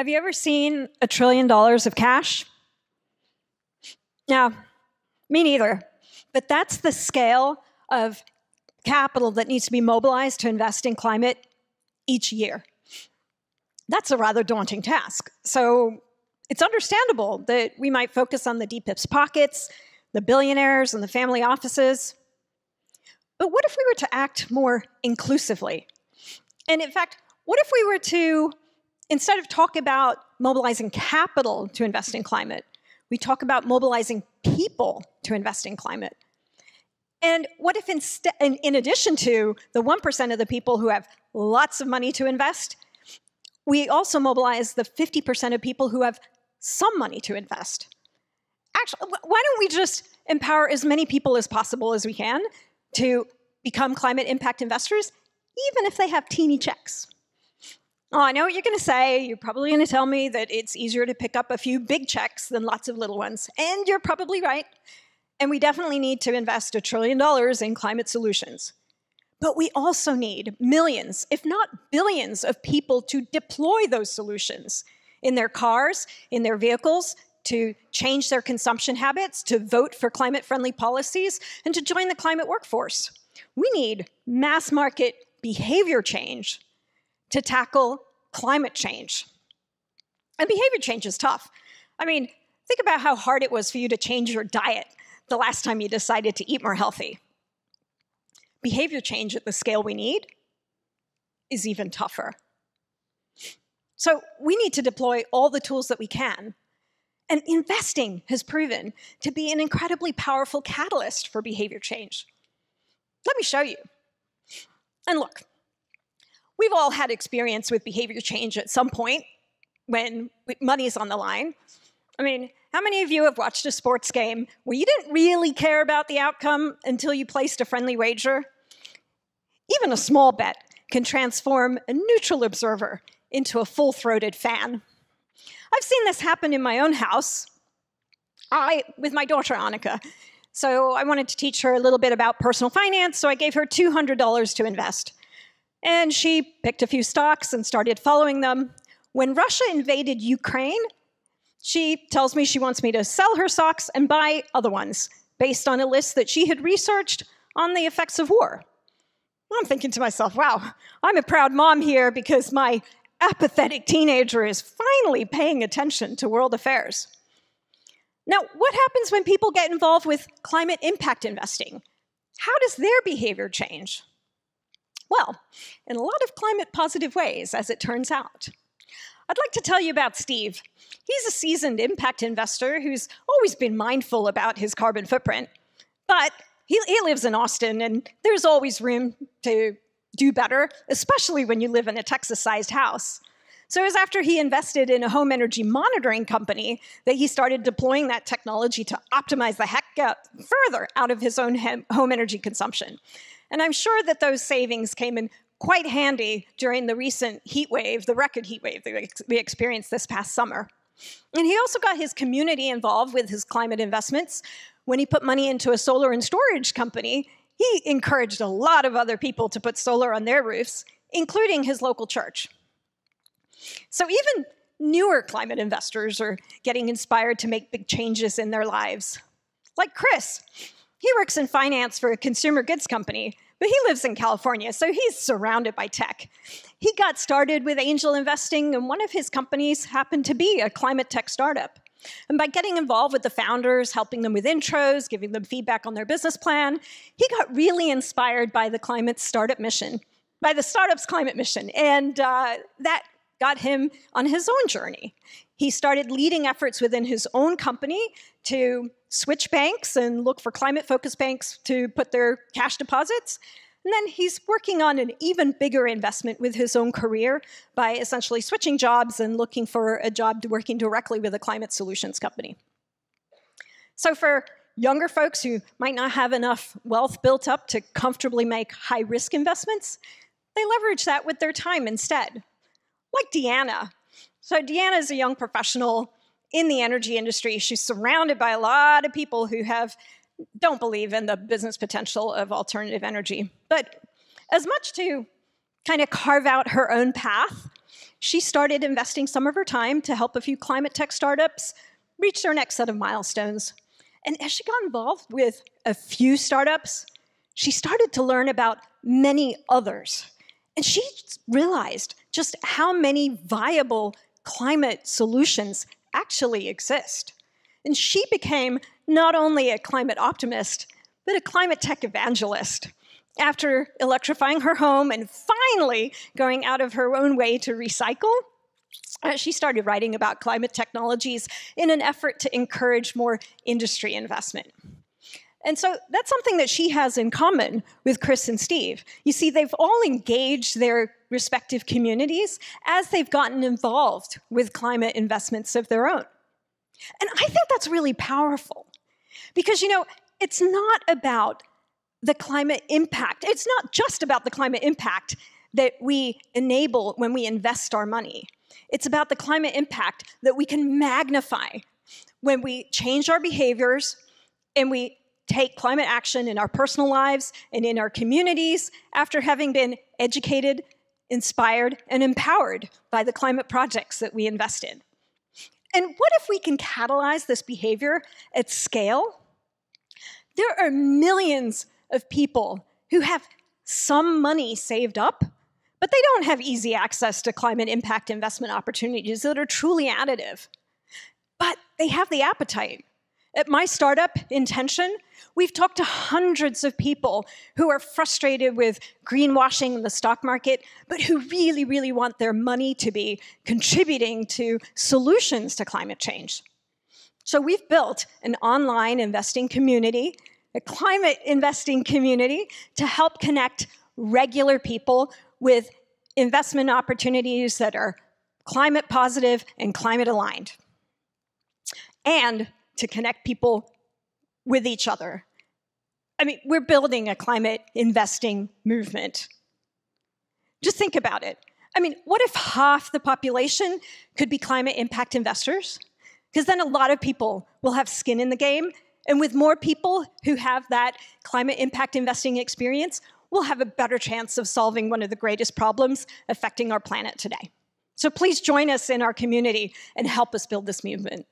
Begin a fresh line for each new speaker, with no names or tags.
Have you ever seen a trillion dollars of cash? No, me neither. But that's the scale of capital that needs to be mobilized to invest in climate each year. That's a rather daunting task. So it's understandable that we might focus on the DPIP's pockets, the billionaires, and the family offices. But what if we were to act more inclusively? And in fact, what if we were to, instead of talk about mobilizing capital to invest in climate, we talk about mobilizing people to invest in climate? And what if in, in addition to the 1% of the people who have lots of money to invest, we also mobilize the 50% of people who have some money to invest? Actually, why don't we just empower as many people as possible as we can to become climate impact investors, even if they have teeny checks? Oh, I know what you're going to say. You're probably going to tell me that it's easier to pick up a few big checks than lots of little ones. And you're probably right. And we definitely need to invest a trillion dollars in climate solutions. But we also need millions, if not billions, of people to deploy those solutions in their cars, in their vehicles, to change their consumption habits, to vote for climate friendly policies, and to join the climate workforce. We need mass market behavior change to tackle climate change. And behavior change is tough. I mean, think about how hard it was for you to change your diet the last time you decided to eat more healthy. Behavior change at the scale we need is even tougher. So we need to deploy all the tools that we can. And investing has proven to be an incredibly powerful catalyst for behavior change. Let me show you. And look, we've all had experience with behavior change at some point when money is on the line. I mean, how many of you have watched a sports game where you didn't really care about the outcome until you placed a friendly wager? Even a small bet can transform a neutral observer into a full throated fan. I've seen this happen in my own house I, with my daughter, Annika. So I wanted to teach her a little bit about personal finance, so I gave her $200 to invest. And she picked a few stocks and started following them. When Russia invaded Ukraine, she tells me she wants me to sell her socks and buy other ones based on a list that she had researched on the effects of war. I'm thinking to myself, wow, I'm a proud mom here because my apathetic teenager is finally paying attention to world affairs. Now, what happens when people get involved with climate impact investing? How does their behavior change? Well, in a lot of climate positive ways, as it turns out. I'd like to tell you about Steve. He's a seasoned impact investor who's always been mindful about his carbon footprint. But he, he lives in Austin, and there's always room to do better, especially when you live in a Texas sized house. So it was after he invested in a home energy monitoring company that he started deploying that technology to optimize the heck out, further out of his own home energy consumption. And I'm sure that those savings came in quite handy during the recent heat wave, the record heat wave that we experienced this past summer. And he also got his community involved with his climate investments. When he put money into a solar and storage company, he encouraged a lot of other people to put solar on their roofs, including his local church. So even newer climate investors are getting inspired to make big changes in their lives. Like Chris, he works in finance for a consumer goods company, but he lives in California, so he's surrounded by tech. He got started with angel investing, and one of his companies happened to be a climate tech startup. And by getting involved with the founders, helping them with intros, giving them feedback on their business plan, he got really inspired by the climate startup mission, by the startup's climate mission. And uh, that got him on his own journey. He started leading efforts within his own company to switch banks and look for climate focused banks to put their cash deposits. And then he's working on an even bigger investment with his own career by essentially switching jobs and looking for a job working directly with a climate solutions company. So, for younger folks who might not have enough wealth built up to comfortably make high risk investments, they leverage that with their time instead like Deanna. So, Deanna is a young professional in the energy industry. She's surrounded by a lot of people who have don't believe in the business potential of alternative energy. But as much to kind of carve out her own path, she started investing some of her time to help a few climate tech startups reach their next set of milestones. And as she got involved with a few startups, she started to learn about many others. And she realized just how many viable climate solutions actually exist. And she became not only a climate optimist, but a climate tech evangelist. After electrifying her home and finally going out of her own way to recycle, uh, she started writing about climate technologies in an effort to encourage more industry investment. And so that's something that she has in common with Chris and Steve. You see, they've all engaged their respective communities as they've gotten involved with climate investments of their own. And I think that's really powerful because, you know, it's not about the climate impact. It's not just about the climate impact that we enable when we invest our money. It's about the climate impact that we can magnify when we change our behaviors and we take climate action in our personal lives and in our communities after having been educated, inspired, and empowered by the climate projects that we invest in. And what if we can catalyze this behavior at scale? There are millions of people who have some money saved up, but they don't have easy access to climate impact investment opportunities that are truly additive. But they have the appetite. At my startup, Intention, we've talked to hundreds of people who are frustrated with greenwashing in the stock market, but who really, really want their money to be contributing to solutions to climate change. So we've built an online investing community, a climate investing community, to help connect regular people with investment opportunities that are climate positive and climate aligned. And to connect people with each other. I mean, we're building a climate investing movement. Just think about it. I mean, what if half the population could be climate impact investors? Because then a lot of people will have skin in the game. And with more people who have that climate impact investing experience, we'll have a better chance of solving one of the greatest problems affecting our planet today. So please join us in our community and help us build this movement.